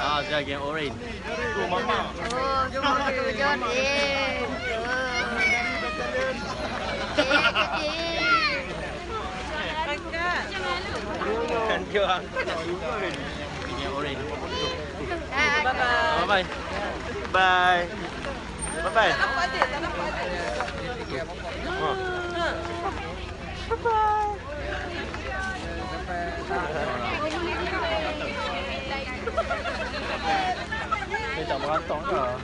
Jaga yang orange. Tu mama. Oh, John. Eh. Kan dia orang. Ini yang orange. Bye Bye bye. Bye. Bye bye. Nampak dia, tak nampak Yang.